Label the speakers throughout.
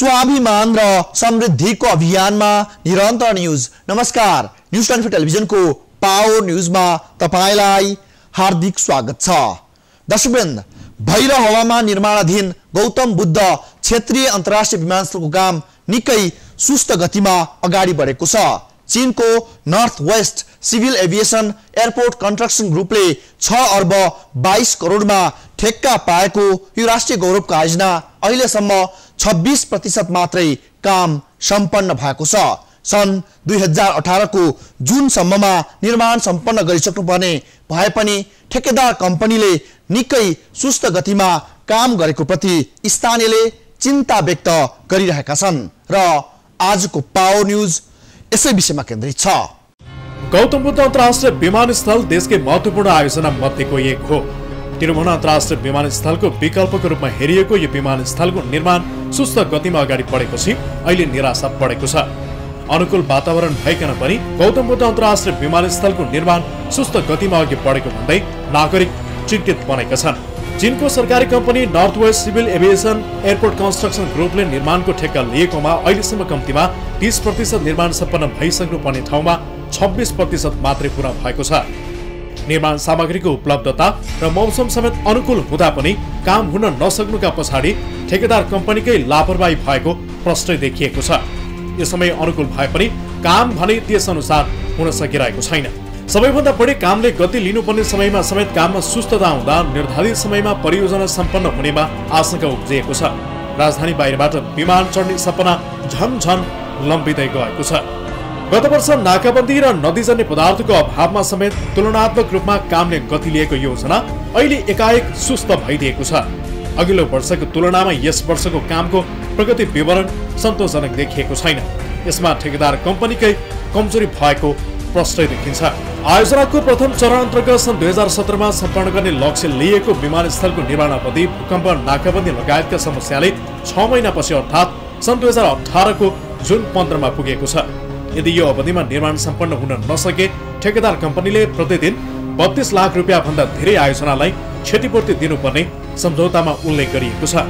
Speaker 1: स्वाभिमान र समृद्धिको अभियानमा निरन्तर न्युज। नमस्कार। न्युज ट्वेन्टी टेलिभिजनको पावर न्युजमा तपाईँलाई हार्दिक स्वागत छ। दर्शकवृन्द भैर हावामा निर्माणाधीन गौतम बुद्ध क्षेत्रीय अन्तर्राष्ट्रिय विमानस्थलको काम निकै सुस्त गतिमा अगाडि बढेको छ। चीनको north west civil aviation airport construction ग्रुपले छ अर्ब बाइस करोडमा ठेक्का पाएको यो राष्ट्रिय गौरवको आयोजना अहिलेसम्म छब्बिस प्रतिशत मात्रै काम सम्पन्न भएको छ। सन् दुई हजार अठारको जुनसम्ममा निर्माण सम्पन्न गरिसक्नुपर्ने भए पनि ठेकेदार कम्पनीले निकै सुस्त गतिमा काम गरेको प्रति स्थानीयले चिन्ता व्यक्त गरिरहेका छन्। र आजको पावर न्युज यसै विषयमा केन्द्रित छ।
Speaker 2: गौतम बुद्ध अन्तर्राष्ट्रिय विमानस्थल देशकै महत्त्वपूर्ण आयोजना मध्येको एक हो। तिरुभुवन अन्तर्राष्ट्रिय विमानस्थलको विकल्पको रूपमा हेरिएको यो विमानस्थलको निर्माण सुस्त गतिमा अगाडि बढेपछि अहिले निराशा बढेको छ। अनुकूल वातावरण भइकन पनि गौतम बुद्ध अन्तर्राष्ट्रिय विमानस्थलको निर्माण सुस्त गतिमा अघि बढेको भन्दै नागरिक चिन्तित बनेका छन्। चीनको सरकारी company north west civil aviation airport construction ग्रुपले निर्माणको ठेक्का लिएकोमा अहिलेसम्म कम्तीमा तिस प्रतिशत निर्माण सम्पन्न भइसक्नु पर्ने ठाउँमा छब्बिस प्रतिशत मात्रै पुरा भएको छ। निर्माण सामग्रीको उपलब्धता र मौसम समेत अनुकूल हुँदा पनि काम हुन नसक्नुका पछाडि ठेकेदार कम्पनीकै लापरवाही भएको प्रश्न देखिएको छ। यो समय अनुकूल भए पनि काम भने त्यस अनुसार हुन सकिरहेको छैन। सबैभन्दा बढी कामले गति लिनुपर्ने समयमा समेत काममा सुस्तता हुँदा निर्धारित समयमा परियोजना सम्पन्न हुनेमा आशंका उब्जिएको छ। राजधानी बाहिरबाट विमान चढ्ने सपना झन लम्बिँदै गएको छ। गत वर्ष नाकाबन्दी र नदीजन्य पदार्थको अभावमा समेत तुलनात्मक रूपमा कामले गति लिएको योजना अहिले एकाएक सुस्त भइदिएको छ। अघिल्लो वर्षको तुलनामा यस वर्षको कामको प्रगति विवरण सन्तोषजनक देखिएको छैन। यसमा ठेकेदार कम्पनीकै कमजोरी भएको प्रष्टै देखिन्छ आयोजनाको प्रथम चरण अन्तर्गत सन् दुई हजार सत्रमा सम्पन्न गर्ने लक्ष्य लिएको विमानस्थलको निर्माण अवधि भूकम्प नाकाबन्दी लगायतका समस्याले छ महिनापछि अर्थात् सन् दुई हजार अठारको जुन पन्ध्रमा पुगेको छ। यदि यो अवधिमा निर्माण सम्पन्न हुन नसके ठेकेदार कम्पनीले प्रतिदिन बत्तीस लाख रुपियाँ भन्दा धेरै आयोजनालाई क्षतिपूर्ति दिनुपर्ने सम्झौतामा उल्लेख गरिएको छ।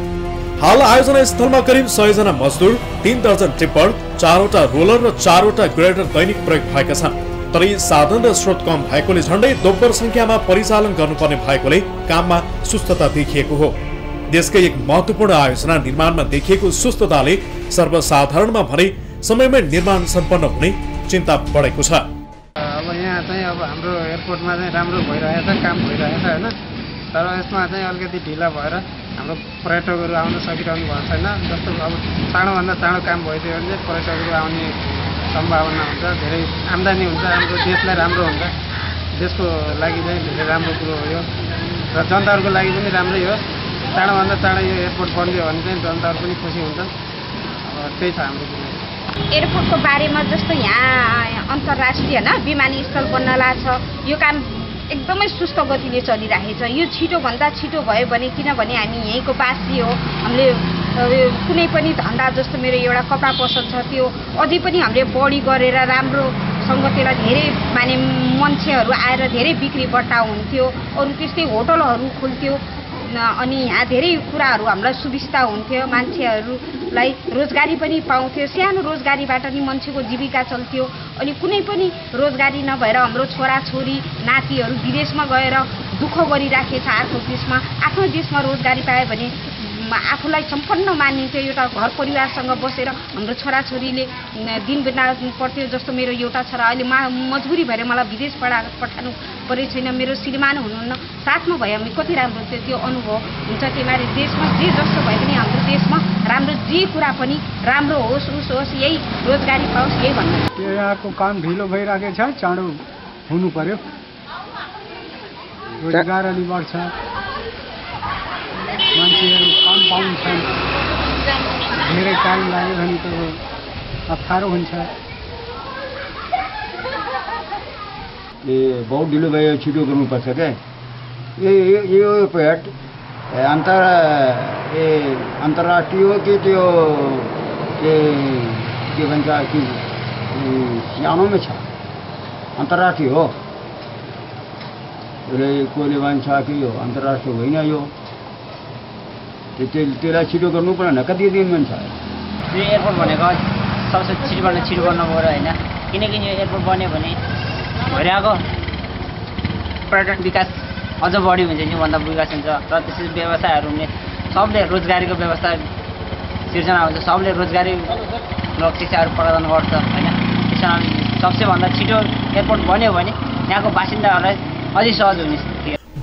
Speaker 2: हाल आयोजना स्थलमा करिब सयजना मजदुर तीन दर्जन टिप्पर चारवटा रोलर र चारवटा ग्रेडर दैनिक प्रयोग भएका छन्। तर साधन र स्रोत कम भएकोले झन्डै दोब्बर संख्यामा परिचालन गर्नुपर्ने भएकोले काममा सुस्तता देखिएको हो। देशकै एक महत्वपूर्ण आयोजना निर्माणमा देखिएको सुस्तताले सर्वसाधारणमा भने समयमै निर्माण सम्पन्न हुने चिन्ता बढेको छ।
Speaker 3: अब यहाँ चाहिँ अब हाम्रो एयरपोर्टमा चाहिँ राम्रो भइरहेछ काम भइरहेछ होइन? तर यसमा चाहिँ अलिकति ढिला भएर हाम्रो पर्यटकहरू आउन सकिरहनु भएको छैन। जस्तो अब चाँडोभन्दा चाँडो काम भइदियो भने पर्यटकहरू आउने सम्भावना हुन्छ धेरै आम्दानी हुन्छ हाम्रो देशलाई राम्रो हुन्छ। देशको लागि चाहिँ धेरै राम्रो कुरो हो यो। र जनताहरूको लागि पनि राम्रै हो। चाँडोभन्दा चाँडो यो एयरपोर्ट बनिदियो भने चाहिँ जनताहरू पनि खुसी हुन्छन्। त्यही छ हाम्रो
Speaker 4: एयरपोर्टको बारेमा जस्तो यहाँ अन्तर्राष्ट्रिय होइन विमानस्थल बन्नला छ यो काम एकदमै सुस्त गतिले चलिरहेछ। यो छिटोभन्दा छिटो भयो भने किनभने हामी यहीँको बासी हो। हामीले कुनै पनि धन्दा जस्तो मेरो एउटा कपडा पसल छ त्यो अझै पनि हामीले बढी गरेर राम्रोसँग त्यसलाई धेरै माने मान्छेहरू आएर धेरै बिक्री बट्टा हुन्थ्यो अरू त्यस्तै होटलहरू खुल्थ्यो अनि यहाँ धेरै कुराहरू हामीलाई सुविस्ता हुन्थ्यो मान्छेहरूलाई रोजगारी पनि पाउँथ्यो सानो रोजगारीबाट नि मान्छेको जीविका चल्थ्यो अनि कुनै पनि रोजगारी नभएर हाम्रो छोराछोरी नातिहरू विदेशमा गएर दुःख गरिराखेछ अर्को देशमा आफ्नो देशमा रोजगारी पायो भने आफूलाई सम्पन्न मानिन्थ्यो एउटा घर परिवारसँग बसेर। हाम्रो छोराछोरीले दिन बिताउनु पर्थ्यो जस्तो मेरो एउटा छोरा। अहिले मा मजबुरी भएर मलाई विदेश पढा पठाउनु परेको छैन। मेरो श्रीमान हुनुहुन्न। साथमा भए हामी कति राम्रो थियो त्यो अनुभव। हुन्छ त्यही भएर देशमा जे जस्तो भए पनि हाम्रो देशमा राम्रो जे कुरा पनि राम्रो होस् उस होस् यही रोजगारी पाओस् यही भन्नु।
Speaker 3: यहाँको काम ढिलो भइरहेको छ चाँडो हुनु पर्यो। रोजगार अलि बढ्छ मान्छेहरू पाउँछन् धेरै टाइम लाग्यो भने त अप्ठ्यारो हुन्छ
Speaker 5: ए बहुत ढिलो भयो छिटो गर्नुपर्छ क्या यो पेट अन्तर ए अन्तर्राष्ट्रिय कि त्यो के के भन्छ कि सानोमै छ? अन्तर्राष्ट्रिय हो। कोहीले भन्छ कि यो अन्तर्राष्ट्रिय होइन यो त्यसलाई छिटो गर्नु परेन कति दिन भन्छ
Speaker 6: यो एयरपोर्ट भनेको सबसे छिटोभन्दा छिटो गर्नु पऱ्यो होइन किनकि यो एयरपोर्ट बन्यो भने भइरहेको पर्यटन विकास अझ बढी हुन्छ योभन्दा विकास हुन्छ र त्यसरी व्यवसायहरू हुने सबले रोजगारीको व्यवस्था सिर्जना हुन्छ सबले रोजगारीमूलक शिक्षाहरू प्रदान गर्छ होइन त्यस सबसे भन्दा छिटो एयरपोर्ट बन्यो भने यहाँको बासिन्दाहरूलाई अझै सहज हुने थियो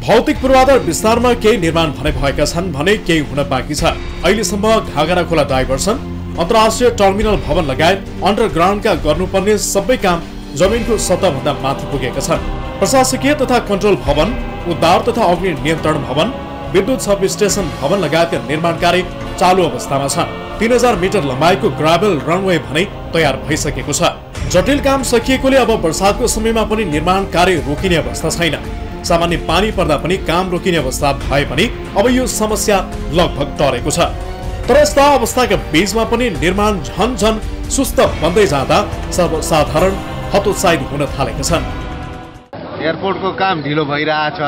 Speaker 2: भौतिक पूर्वाधार विस्तारमा केही निर्माण भने भएका छन् भने केही हुन बाँकी छ। अहिलेसम्म घागरा खोला डाइभर्सन अन्तर्राष्ट्रिय टर्मिनल भवन लगायत अन्डरग्राउन्डका गर्नुपर्ने सबै काम जमिनको सतहभन्दा माथि पुगेका छन्। प्रशासकीय तथा कन्ट्रोल भवन उद्धार तथा अग्नि नियन्त्रण भवन विद्युत सब स्टेसन भवन लगायतका निर्माण कार्य चालु अवस्थामा छन्। तीन हजार मिटर लम्बाइको ग्राभेल रनवे भने तयार भइसकेको छ। जटिल काम सकिएकोले अब वर्षाको समयमा पनि निर्माण कार्य रोकिने अवस्था छैन। सामान्य पानी पर्दा पनि काम रोकिने अवस्था भए पनि अब यो समस्या लगभग टरेको छ। तर यस्ता अवस्थाका बीचमा पनि निर्माण झन झन सुस्त बन्दै जाँदा सर्वसाधारण हतोत्साहित हुन थालेका छन्।
Speaker 7: एयरपोर्टको काम ढिलो भइरहेछ।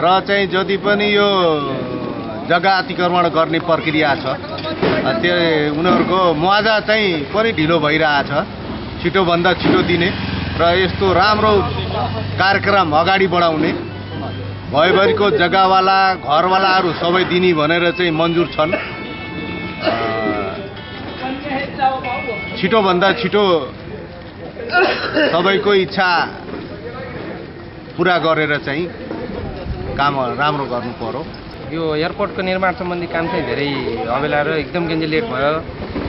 Speaker 7: र चाहिँ जति पनि यो जग्गा अतिक्रमण गर्ने प्रक्रिया छ त्यो उनीहरूको मुआवजा चाहिँ पनि ढिलो भइरहेछ। छिटोभन्दा छिटो दिने। र यस्तो राम्रो कार्यक्रम अगाडि बढाउने। भयभरिको जग्गावाला घरवालाहरू सबै दिने भनेर चाहिँ मन्जुर छन्। छिटोभन्दा छिटो सबैको इच्छा पुरा गरेर चाहिँ काम राम्रो गर्नु पर्यो।
Speaker 3: यो एयरपोर्टको निर्माण सम्बन्धी काम चाहिँ धेरै अबेला र एकदम के लेट भयो।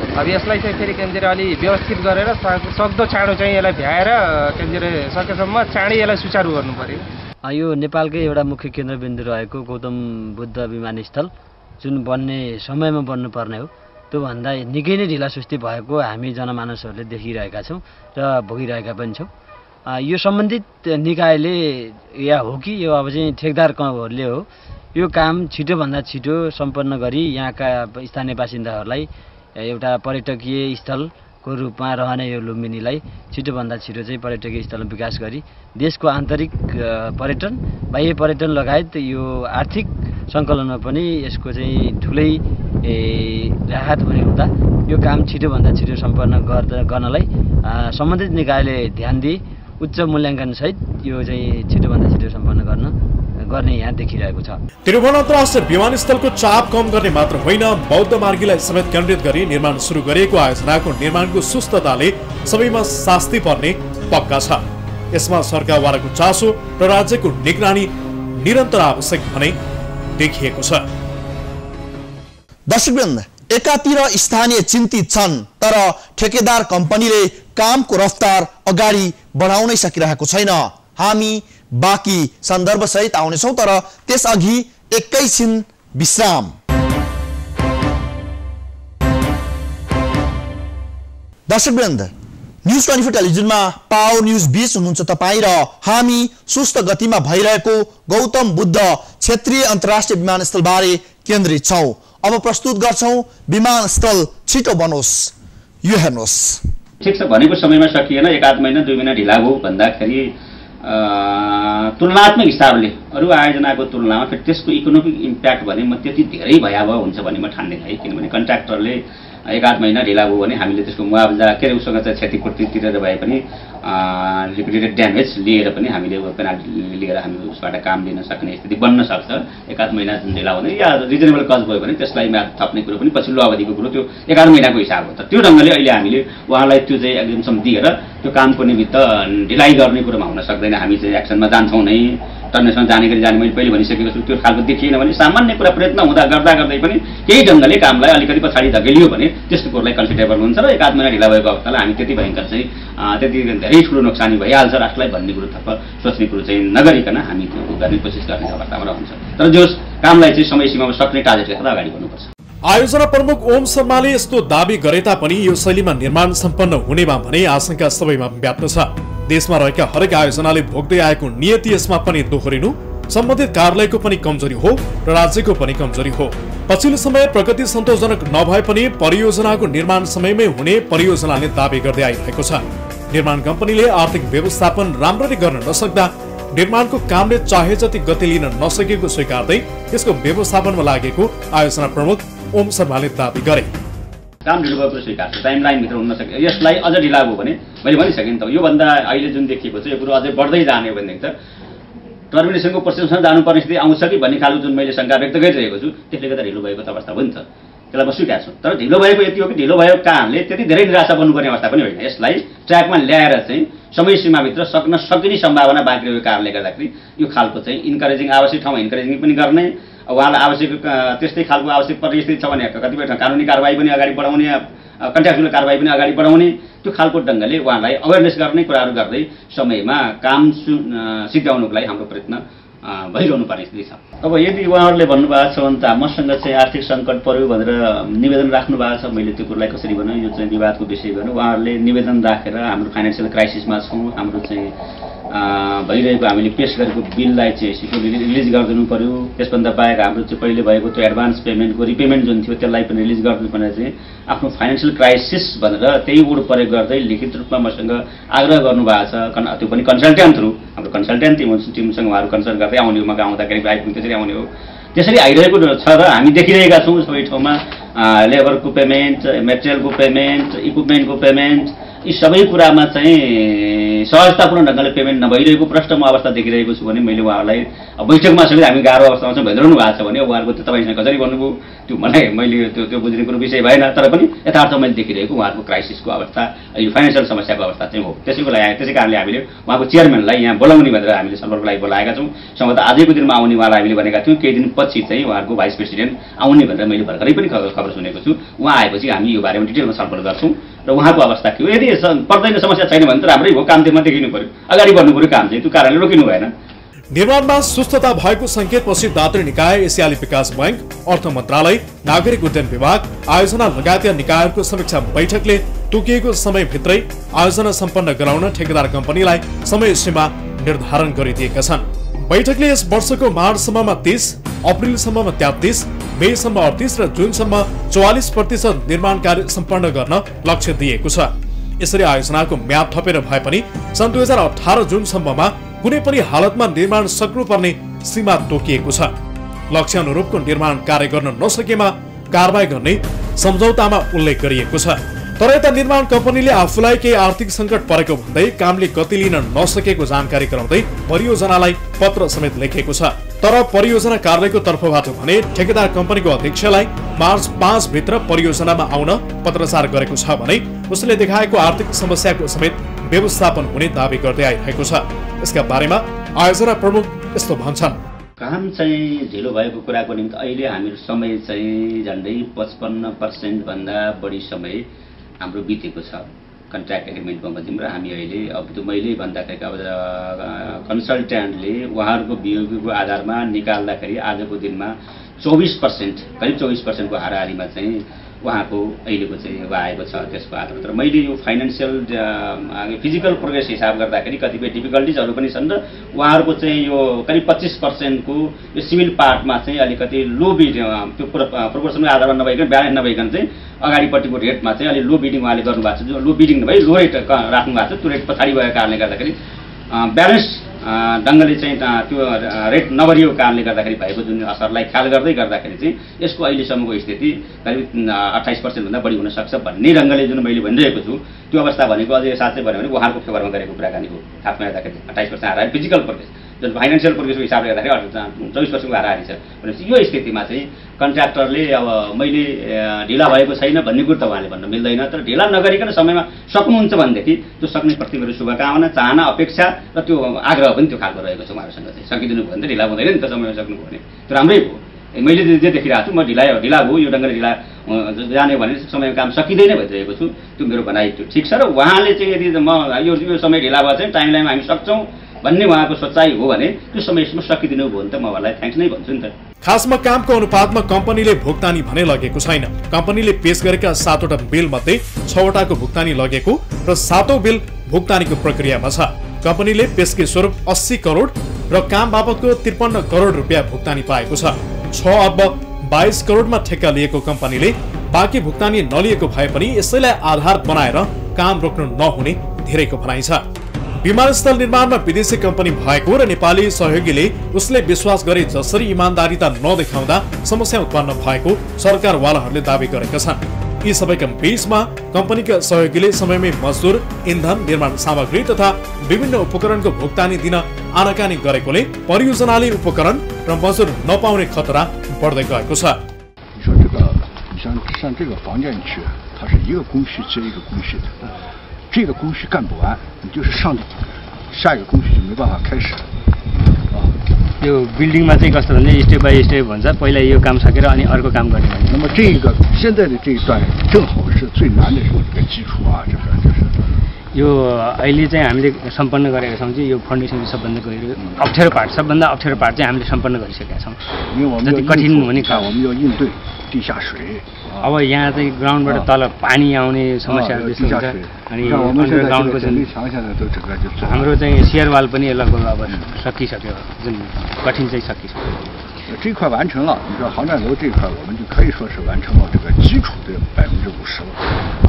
Speaker 3: अब यसलाई चाहिँ फेरि के भन्छ अलि व्यवस्थित गरेर सक्- सक्दो चाँडो चाहिँ यसलाई भ्याएर के भन्छ सकेसम्म चाँडै यसलाई सुचारू गर्नु पर्यो।
Speaker 8: यो नेपालकै एउटा मुख्य केन्द्रबिन्दु रहेको गौतम बुद्ध विमानस्थल जुन बन्ने समयमा बन्नुपर्ने हो त्योभन्दा निकै नै ढिलासुस्ती भएको हामी जनमानसहरूले देखिरहेका छौँ र भोगिरहेका पनि छौँ। यो सम्बन्धित निकायले या हो कि यो अब चाहिँ ठेकदार कहरूले हो यो काम छिटोभन्दा छिटो सम्पन्न गरी यहाँका स्थानीय बासिन्दाहरूलाई एउटा पर्यटकीय स्थलको रूपमा रहने यो लुम्बिनीलाई छिटोभन्दा छिटो चाहिँ पर्यटकीय स्थल विकास गरी देशको आन्तरिक पर्यटन बाह्य पर्यटन लगायत यो आर्थिक सङ्कलनमा पनि यसको चाहिँ ठुलै राहत हुने हुँदा यो काम छिटोभन्दा छिटो सम्पन्न गर्दा गर्नलाई सम्बन्धित निकायले ध्यान दिए। उच्च मूल्याङ्कनसहित यो चाहिँ छिटोभन्दा छिटो सम्पन्न गर्न गर्ने यहाँ देखिरहेको छ।
Speaker 2: त्रिभुवन अन्तर्राष्ट्रिय विमानस्थलको चाप कम गर्ने मात्र होइन बौद्ध मार्गीलाई समेत केन्द्रित गरी निर्माण सुरु गरिएको आयोजनाको निर्माणको सुस्तताले सबैमा शास्ति पर्ने पक्का छ। यसमा सरकारवालाको चासो र राज्यको निगरानी निरन्तर आवश्यक भने देखिएको छ।
Speaker 1: दर्शकवृन्द एकातिर स्थानीय चिन्तित छन् तर ठेकेदार कम्पनीले कामको रफ्तार अगाडि बढाउनै सकिरहेको छैन। हामी बाँकी सन्दर्भसहित आउनेछौँ तर त्यसअघि एकैछिन विश्राम। दर्शकवृन्द न्युज ट्वेन्टी फोर टेलिभिजनमा पावर न्युज बिच हुनुहुन्छ तपाईँ र हामी सुस्त गतिमा भइरहेको गौतम बुद्ध क्षेत्रीय अन्तर्राष्ट्रिय विमानस्थलबारे केन्द्रित छौँ। अब प्रस्तुत गर्छौँ विमानस्थल छिटो बनोस्। यो हेर्नुहोस्।
Speaker 9: ठिक छ भनेको समयमा सकिएन एक आध महिना दुई महिना ढिला भयो भन्दाखेरि तुलनात्मक हिसाबले अरू आयोजनाको तुलनामा फेरि त्यसको इकोनोमिक इम्प्याक्ट भने म त्यति धेरै भयावह हुन्छ भन्ने म ठान्दैन है किनभने कन्ट्र्याक्टरले एक आध महिना ढिला भयो भने हामीले त्यसको मुआवजा के अरे उसँग चाहिँ क्षतिपूर्ति तिरेर भए पनि लिक्विडेटेड ड्यामेज लिएर पनि हामीले पेनाल्टी लिएर हामी उसबाट काम लिन सक्ने स्थिति बन्न सक्छ। एक आध महिना ढिला भने या रिजनेबल कज भयो भने त्यसलाई म्याद थप्ने कुरो पनि पछिल्लो अवधिको कुरो त्यो एघार महिनाको हिसाब हो। त त्यो ढङ्गले अहिले हामीले उहाँलाई त्यो चाहिँ एक्जिम्सन दिएर त्यो कामको निमित्त ढिलाइ गर्ने कुरोमा हुन सक्दैन। हामी चाहिँ एक्सनमा जान्छौँ नै। टर्नेसमा जाने गरी जाने मैले पहिले भनिसकेको छु त्यो खालको देखिएन भने सामान्य कुरा प्रयत्न हुँदा गर्दा गर्दै पनि केही ढङ्गले कामलाई अलिकति पछाडि धकेलियो भने त्यस्तो कुरोलाई कन्सिडरेबल हुन्छ र एक आध महिना ढिला भएको अवस्थालाई हामी त्यति भयङ्कर चाहिँ त्यति धेरै ठुलो नोक्सानी भइहाल्छ राष्ट्रलाई भन्ने कुरो सोच्ने कुरो चाहिँ नगरिकन हामी त्यो गर्ने कोसिस गर्ने अवस्थामा रहन्छ। तर जोस् कामलाई चाहिँ समय सीमामा सक्ने टार्गेट लिएर अगाडि बढ्नुपर्छ।
Speaker 2: आयोजना प्रमुख ओम शर्माले यस्तो दावी गरे तापनि यो शैलीमा निर्माण सम्पन्न हुनेमा भने आशंका सबैमा व्याप्त छ। देशमा रहेका हरेक आयोजनाले भोग्दै आएको नियति यसमा पनि दोहोरिनु। सम्बन्धित कार्यालयको पनि कमजोरी हो र राज्यको पनि कमजोरी हो। पछिल्लो समय प्रगति सन्तोषजनक नभए पनि परियोजनाको निर्माण समयमै हुने परियोजनाले दावी गर्दै आइरहेको छ। निर्माण कम्पनीले आर्थिक व्यवस्थापन राम्ररी गर्न नसक्दा निर्माणको कामले चाहे जति गति लिन नसकेको स्वीकार्दै यसको व्यवस्थापनमा लागेको आयोजना प्रमुख ओम शर्माले दावी गरे।
Speaker 9: काम ढिलो कुरो स्वीकार्छु टाइम लाइनभित्र हुन सक्छ यसलाई अझ ढिला भयो भने मैले भनिसकेँ नि त योभन्दा अहिले जुन देखिएको छ यो कुरो अझै बढ्दै जाने हो भनेदेखि त टर्मिनेसनको प्रोसेसमा जानुपर्ने स्थिति आउँछ कि भन्ने खालको जुन मैले शङ्का व्यक्त गरिरहेको छु त्यसले गर्दा ढिलो भएको त अवस्था पनि छ त्यसलाई म स्वीकार्छु। तर ढिलो भएको यति हो कि ढिलो भएको कारणले त्यति धेरै निराशा बन्नुपर्ने अवस्था पनि होइन। यसलाई ट्र्याकमा ल्याएर चाहिँ समय सीमाभित्र सक्न सकिने सम्भावना बाँकी रहेको कारणले गर्दाखेरि यो खालको चाहिँ इन्करेजिङ आवश्यक ठाउँमा इन्करेजिङ पनि गर्ने उहाँलाई आवश्यक त्यस्तै खालको आवश्यक परिस्थिति छ भने कतिपय कानुनी कारवाही पनि अगाडि बढाउने कन्ट्याक्चुअल कारवाही पनि अगाडि बढाउने त्यो खालको ढङ्गले उहाँलाई अवेरनेस गर्ने कुराहरू गर्दै समयमा काम सु सिद्ध्याउनुको लागि हाम्रो प्रयत्न भइरहनु पर्ने स्थिति छ। अब यदि उहाँहरूले भन्नुभएको छ भने त मसँग चाहिँ आर्थिक सङ्कट पर्यो भनेर निवेदन राख्नु भएको छ। मैले त्यो कुरोलाई कसरी भनौँ यो चाहिँ विवादको विषय भनौँ उहाँहरूले निवेदन राखेर हाम्रो फाइनेन्सियल क्राइसिसमा छौँ हाम्रो चाहिँ भइरहेको हामीले पेस गरेको बिललाई चाहिँ छिटो रिलि- रिलिज गरिदिनु पऱ्यो त्यसभन्दा बाहेक हाम्रो चाहिँ पहिले भएको त्यो एडभान्स पेमेन्टको रिपेमेन्ट जुन थियो त्यसलाई पनि रिलिज गरिदिनु पर्ने चाहिँ आफ्नो फाइनेन्सियल क्राइसिस भनेर त्यही उड प्रयोग गर्दै लिखित रूपमा मसँग आग्रह गर्नुभएको छ। कन त्यो पनि कन्सल्ट्यान्ट थ्रु हाम्रो कन्सल्ट्यान्ट टिम टिमसँग उहाँहरू कन्सल्ट गर्दै आउने हो मगा आउँदाखेरि आइपुग्नु त्यसरी आउने हो। त्यसरी आइरहेको छ र हामी देखिरहेका छौँ। सबै ठाउँमा लेबरको पेमेन्ट मेटेरियलको पेमेन्ट इक्विपमेन्टको पेमेन्ट यी सबै कुरामा चाहिँ सहजतापूर्ण ढङ्गले पेमेन्ट नभइरहेको प्रष्ट म अवस्था देखिरहेको छु भने मैले उहाँहरूलाई बैठकमा समेत हामी गाह्रो अवस्थामा चाहिँ भइरहनु भएको छ भने उहाँहरूको त्यो तपाईँसँग कसरी भन्नुभयो त्यो मलाई मैले त्यो त्यो बुझ्ने कुरो विषय भएन तर पनि यथार्थ मैले देखिरहेको उहाँहरूको क्राइसिसको अवस्था यो फाइनेन्सियल समस्याको अवस्था चाहिँ हो। त्यसैको लागि त्यसै कारणले हामीले उहाँको चेयरम्यानलाई यहाँ बोलाउने भनेर हामीले सम्पर्कको लागि बोलाएका छौँ। सम्भवतः आजको दिनमा आउने उहाँलाई हामीले भनेका थियौँ केही दिनपछि चाहिँ उहाँहरूको भाइस प्रेसिडेन्ट आउने भनेर मैले भर्खरै पनि खबर सुनेको छु। उहाँ आएपछि हामी यो बारेमा डिटेलमा छलफल गर्छौँ। र उहाँको अवस्था के हो? यदि पर्दैन समस्या छैन भने त राम्रै हो काम त्यसमा देखिनु पऱ्यो अगाडि बढ्नु पऱ्यो काम चाहिँ। त्यो कारणले रोकिनु भएन।
Speaker 2: निर्माणमा सुस्तता भएको सङ्केतपछि दात्री निकाय एसियाली विकास बैंक अर्थ मन्त्रालय नागरिक उड्डयन विभाग आयोजना लगायतका निकायहरूको समीक्षा बैठकले तोकिएको समयभित्रै आयोजना सम्पन्न गराउन ठेकेदार कम्पनीलाई समय सीमा निर्धारण गरिदिएका छन्। बैठकले यस वर्षको मार्चसम्ममा तीस अप्रिलसम्ममा तेत्तिस मेसम्म अडतिस र जुनसम्म चौवालिस प्रतिशत निर्माण कार्य सम्पन्न गर्न लक्ष्य दिएको छ। यसरी आयोजनाको म्याद थपेर भए पनि सन् दुई हजार अठार जुनसम्ममा कुनै पनि हालतमा निर्माण सक्नुपर्ने सीमा तोकिएको छ। लक्ष्य अनुरूपको निर्माण कार्य गर्न नसकेमा कारवाही गर्ने सम्झौतामा उल्लेख गरिएको छ। तर यता निर्माण कम्पनीले आफूलाई केही आर्थिक सङ्कट परेको भन्दै कामले गति लिन नसकेको जानकारी गराउँदै परियोजनालाई पत्र समेत लेखेको छ। तर परियोजना कार्यालयको तर्फबाट भने ठेकेदार कम्पनीको अध्यक्षलाई मार्च पाँच भित्र परियोजनामा आउन पत्रचार गरेको छ भने उसले देखाएको आर्थिक समस्याको समेत व्यवस्थापन हुने दावी गर्दै आइरहेको छ। यसका बारेमा आयोजना प्रमुख यस्तो भन्छन्।
Speaker 9: काम चाहिँ ढिलो भएको कुराको निम्ति अहिले हामीहरू समय चाहिँ झन्डै पचपन्न पर्सेन्टभन्दा बढी समय हाम्रो बितेको छ। कन्ट्र्याक्ट एग्रिमेन्टमा बज्यौँ र हामी अहिले अब त्यो मैले भन्दाखेरि अब कन्सल्ट्यान्टले उहाँहरूको बियोगको आधारमा निकाल्दाखेरि आजको दिनमा चौबिस पर्सेन्ट करिब चौबिस पर्सेन्टको हाराहारीमा चाहिँ उहाँको अहिलेको चाहिँ अब आएको छ त्यसको आधारमा तर मैले यो फाइनेन्सियल फिजिकल प्रोग्रेस हिसाब गर्दाखेरि कतिपय डिफिकल्टिजहरू पनि छन् र उहाँहरूको चाहिँ यो करिब पच्चिस पर्सेन्टको यो सिभिल पार्टमा चाहिँ अलिकति लो बिड त्यो प्रोपोर्सनको आधारमा नभइकन ब्यालेन्स नभइकन चाहिँ अगाडिपट्टिको रेटमा चाहिँ अलिक लो बिडिङ उहाँले गर्नुभएको छ। जो लो बिडिङ नभई लो रेट राख्नु भएको छ त्यो रेट पछाडि भएको कारणले गर्दाखेरि ब्यालेन्स ढङ्गले चाहिँ त्यो रेट नभरिएको कारणले गर्दाखेरि भएको जुन असरलाई ख्याल गर्दै गर्दाखेरि चाहिँ यसको अहिलेसम्मको स्थिति करिब अठाइस पर्सेन्टभन्दा बढी हुनसक्छ भन्ने ढङ्गले जुन मैले भनिरहेको छु। त्यो अवस्था भनेको अझै साँच्चै भन्यो भने उहाँहरूको फेभरमा गरेको कुराकानी हो। खासमा हेर्दाखेरि अठाइस पर्सेन्ट हारा फिजिकल प्रोग्रेस जुन फाइनेन्सियल प्रोग्रेसको हिसाबले हेर्दाखेरि चौबिस पर्सेन्टको हाराहारी छ भनेपछि यो स्थितिमा चाहिँ कन्ट्र्याक्टरले अब मैले ढिला भएको छैन भन्ने कुरो त उहाँले भन्न मिल्दैन। तर ढिला नगरिकन समयमा सक्नुहुन्छ भनेदेखि त्यो सक्नेप्रति मेरो शुभकामना चाहना अपेक्षा र त्यो आग्रह पनि त्यो खालको रहेको छ उहाँहरूसँग चाहिँ। सकिदिनु भयो भने त ढिला हुँदैन नि त समयमा सक्नुभयो भने। त्यो राम्रै भयो। मैले जे देखिरहेको छु म ढिला ढिला भयो यो ढङ्गले ढिला जाने भने समयमा काम सकिँदैन भइरहेको छु। त्यो मेरो भनाइ त्यो ठिक छ र उहाँले चाहिँ यदि म यो समय ढिला भयो चाहिँ टाइम लाइनमा हामी सक्छौँ। भन्ने उहाँको सोचाइ हो भने त्यो समयसम्म सकिदिनु भयो भने त म उहाँलाई थ्याङ्क्स नै भन्छु नि त।
Speaker 2: खासमा कामको अनुपातमा कम्पनीले भुक्तानी भने लगेको छैन। कम्पनीले पेश गरेका सातवटा बिल मध्ये छवटाको भुक्तानी लगेको र सातौं बिल भुक्तानीको प्रक्रियामा छ। कम्पनीले पेशकै स्वरूप अस्सी करोड र काम बापतको त्रिपन्न करोड रुपियाँ भुक्तानी पाएको छ। छ अर्ब बाइस करोडमा ठेक्का लिएको कम्पनीले बाँकी भुक्तानी नलिएको भए पनि यसैलाई आधार बनाएर काम रोक्नु नहुने धेरैको भनाइ छ। विमानस्थल निर्माणमा विदेशी कम्पनी भएको र नेपाली सहयोगीले उसले विश्वास गरे जसरी इमान्दारिता नदेखाउँदा समस्या उत्पन्न भएको सरकारवालाहरूले दावी गरेका छन्। यी सबैका बीचमा कम्पनीका सहयोगीले समयमै मजदुर इन्धन निर्माण सामग्री तथा विभिन्न उपकरणको भुक्तानी दिन आनाकानी गरेकोले परियोजनाले उपकरण र मजदुर नपाउने खतरा बढ्दै गएको छ।
Speaker 10: 这个，你像像这个房建区，它是一个工序接一个工序的，这个工序干不完，你就是上下一个工序就没办法开始。
Speaker 6: यो बिल्डिङमा चाहिँ कस्तो भने स्टेप बाई स्टेप हुन्छ पहिला यो काम सकेर अनि अर्को काम गर्ने भने
Speaker 10: 那么这个现在的这一段正好是最难的时候，这个基础啊，这个就是。
Speaker 6: यो अहिले चाहिँ हामीले सम्पन्न गरेका छौँ चाहिँ यो फाउन्डेसन सबभन्दा गहिरो अप्ठ्यारो पार्ट सबभन्दा अप्ठ्यारो पार्ट चाहिँ हामीले सम्पन्न गरिसकेका छौँ
Speaker 10: 因为我们要
Speaker 6: जति
Speaker 10: 应
Speaker 6: कठिन
Speaker 10: 付
Speaker 6: हुने
Speaker 10: 你看
Speaker 6: काम
Speaker 10: 我们要应对地下水啊，
Speaker 6: अब यहाँ चाहिँ ग्राउन्डबाट
Speaker 10: अँ।
Speaker 6: तल पानी आउने समस्याहरू
Speaker 10: 啊
Speaker 6: त्यस्तो
Speaker 10: 地下
Speaker 6: हुन्छ
Speaker 10: 水。
Speaker 6: अनि
Speaker 10: 你看我们现在这
Speaker 6: अन्डरग्राउन्डको
Speaker 10: 个
Speaker 6: जुन
Speaker 10: 整力墙现在都整个就做完了
Speaker 6: हाम्रो चाहिँ सियर वाल पनि लगभग अब सकिसक्यो जुन कठिन चाहिँ सकिसक्यो
Speaker 10: 这一块完成了，你说航站楼这一块，我们就可以说是完成了这个基础的百分之五十了。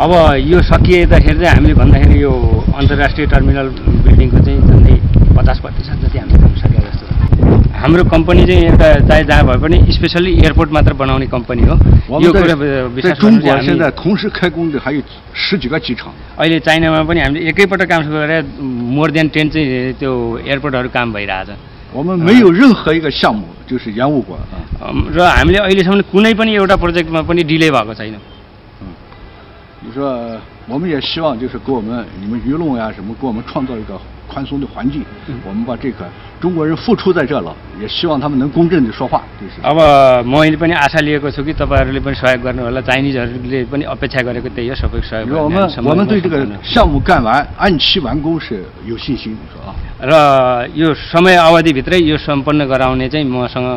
Speaker 6: अब यो सकिएदाखेरि चाहिँ हामीले भन्दाखेरि यो अन्तर्राष्ट्रिय टर्मिनल बिल्डिङको चाहिँ झन्डै पचास प्रतिशत जति हामीले हाम्रो कम्पनी चाहिँ एउटा चाहे जहाँ भए पनि स्पेसल्ली एयरपोर्ट मात्र बनाउने कम्पनी हो। यो कुरा अहिले चाइनामा पनि हामीले एकैपल्ट काम गरेर मोर देन टेन चाहिँ त्यो एयरपोर्टहरू काम भइरहेछ। र हामीले अहिलेसम्म कुनै पनि एउटा प्रोजेक्टमा पनि डिले भएको छैन।
Speaker 10: 你说我们也希望就是给我们你们舆论呀什么，给我们创造一个宽松的环境。我们把这个中国人付出在这了，也希望他们能公正的说话，这是。
Speaker 6: अब मैले पनि आशा लिएको छु कि तपाईँहरूले पनि सहयोग गर्नु होला चाइनिजहरूले पनि अपेक्षा गरेको त्यही हो सबै
Speaker 10: 你
Speaker 6: सहयोग
Speaker 10: 说我
Speaker 6: गर्ने
Speaker 10: 们
Speaker 6: हामी
Speaker 10: 我们对这
Speaker 6: सम्बन्ध
Speaker 10: 个
Speaker 6: गर्नु।
Speaker 10: 项目干完按期完工是有信心，你说啊。
Speaker 6: र यो समय अवधिभित्रै यो सम्पन्न गराउने चाहिँ मसँग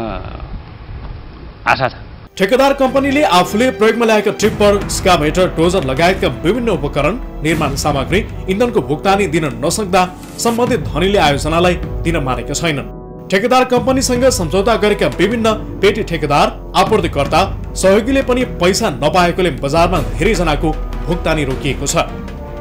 Speaker 6: आशा छ
Speaker 2: ठेकेदार कम्पनीले आफूले प्रयोगमा ल्याएका टिप्पर स्काभेटर डोजर लगायतका विभिन्न उपकरण निर्माण सामग्री इन्धनको भुक्तानी दिन नसक्दा सम्बन्धित धनीले आयोजनालाई दिन मानेका छैनन्। ठेकेदार कम्पनीसँग सम्झौता गरेका विभिन्न पेटी ठेकेदार आपूर्तिकर्ता सहयोगीले पनि पैसा नपाएकोले बजारमा धेरैजनाको भुक्तानी रोकिएको छ।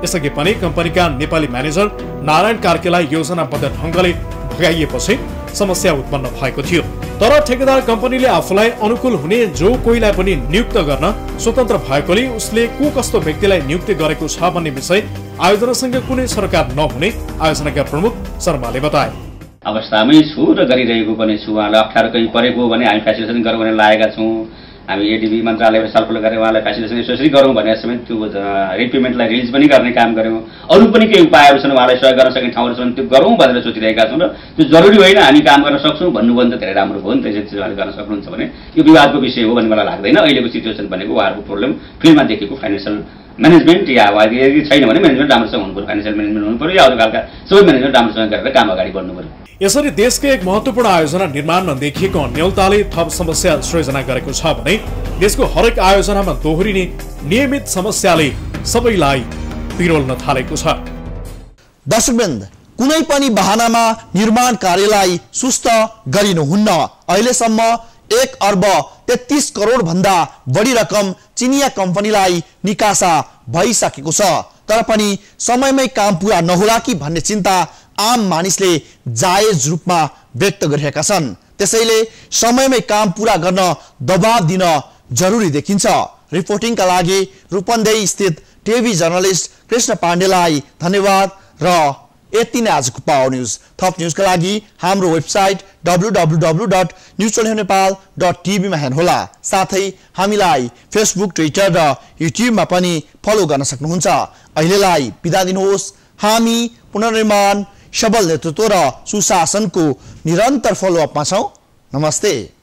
Speaker 2: यसअघि पनि कम्पनीका नेपाली म्यानेजर नारायण कार्केलाई योजनाबद्ध ढङ्गले भगाइएपछि समस्या उत्पन्न भएको थियो। तर ठेकेदार कम्पनीले आफूलाई अनुकूल हुने जो कोहीलाई पनि नियुक्त गर्न स्वतन्त्र भएकोले उसले को कस्तो व्यक्तिलाई नियुक्ति गरेको छ भन्ने विषय आयोजनासँग कुनै सरकार नहुने आयोजनाका प्रमुख शर्माले बताए।
Speaker 9: अवस्थामै छु र गरिरहेको पनि छु उहाँलाई अप्ठ्यारो कहीँ परेको भने हामी फेसिलिटेसन गरौँ भनेर लागेका छौँ। हामी एडिबी मन्त्रालयमा छलफल गरेर उहाँलाई फेसिलिटेसन यसरी गरौँ भनेर समेत त्यो रिपेमेन्टलाई रिलिज पनि गर्ने काम गऱ्यौँ। अरू पनि केही उपायहरू छन् उहाँलाई सहयोग गर्न सक्ने ठाउँहरू छन् त्यो गरौँ भनेर सोचिरहेका छौँ र त्यो जरुरी होइन हामी काम गर्न सक्छौँ भन्नुभयो भने त धेरै राम्रो भयो नि त यसरी उहाँले गर्न सक्नुहुन्छ भने। यो विवादको विषय हो भन्ने मलाई लाग्दैन। अहिलेको सिचुएसन भनेको उहाँहरूको प्रब्लम फिल्डमा देखेको फाइनेन्सियल म्यानेजमेन्ट या यदि छैन भने म्यानेजमेन्ट राम्रोसँग हुनु पऱ्यो फाइनेन्सियल म्यानेजमेन्ट हुनु पऱ्यो या अरू खालका सबै म्यानेजमेन्ट राम्रोसँग गरेर काम अगाडि बढ्नु पऱ्यो
Speaker 2: यसरी देशको एक महत्वपूर्ण आयोजना निर्माणमा देखिएको अन्यलताले थप समस्या सृजना गरेको छ भने देशको हरेक आयोजनामा दोहोरिने नियमित समस्याले सबैलाई पिरोल्न थालेको छ।
Speaker 1: दर्शकवृन्द कुनै पनि बहानामा निर्माण कार्यलाई सुस्त गरिनुहुन्न। अहिलेसम्म एक अर्ब तेत्तिस करोड भन्दा बढी रकम चिनिया कम्पनीलाई निकासा भइसकेको छ। तर पनि समयमै काम पुरा नहोला कि भन्ने चिन्ता आम मानिसले जायज रूपमा व्यक्त गरिरहेका छन्। त्यसैले समयमै काम पुरा गर्न दबाव दिन जरुरी देखिन्छ। रिपोर्टिङका लागि रूपन्देही स्थित टिभी जर्नलिस्ट कृष्ण पाण्डेलाई धन्यवाद र यति नै आजको पावर न्युज। थप न्युजका लागि हाम्रो website W W W dot news Nepal dot टिभीमा हेर्नुहोला। साथै हामीलाई फेसबुक ट्विटर र युट्युबमा पनि फलो गर्न सक्नुहुन्छ। अहिलेलाई बिदा दिनुहोस्। हामी पुनर्निर्माण सबल नेतृत्व र सुशासनको निरन्तर फलोअपमा छौँ। नमस्ते।